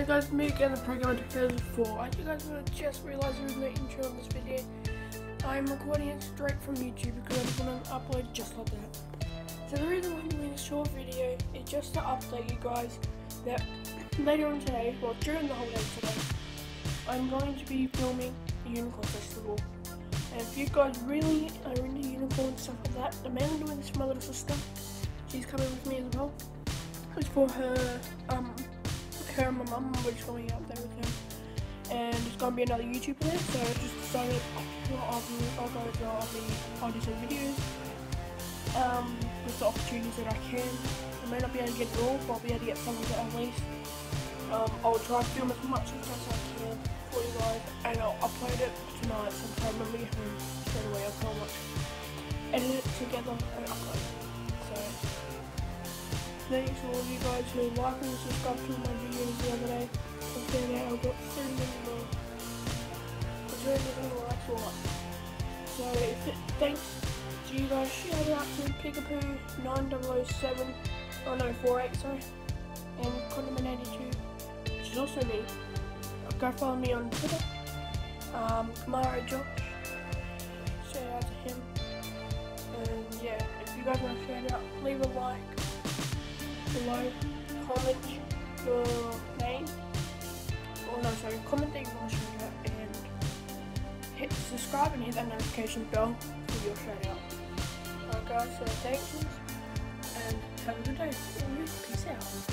Hey guys, me again, the Progamer 2004. As you guys have just realised there is no intro on this video, I'm recording it straight from YouTube because I just going to upload just like that. So the reason why I'm doing this short video is just to update you guys that later on today, well during the whole day today, I'm going to be filming the Unicorn Festival. And if you guys really are into unicorn and stuff like that, I'm mainly doing this for my little sister. She's coming with me as well. It's for her um her and my mum were just going out there with her. And it's gonna be another YouTuber there, so I just decided I'll, I'll go to I'll, I'll do some videos um, with the opportunities that I can. I may not be able to get it all, but I'll be able to get some of it at least. Um, I'll try to film as much as I can for you guys, and I'll upload it tonight sometime when we home straight away. I'll try much edit it together and upload. Thanks to all of you guys who liked and subscribed to my videos the other day. And found out I got 30 million more. I likes a lot. So thanks to you guys. Shout out to Pigapoo 9007, oh no 48 sorry, and Condiment82, which is also me. Go follow me on Twitter. Um, Kamara Josh. Shout out to him. And yeah, if you guys want to shout out, leave a like comment your name, oh no sorry, comment that you want to shout out and hit subscribe and hit that notification bell for your shout out. Alright guys, so thanks and have a good day. Peace out.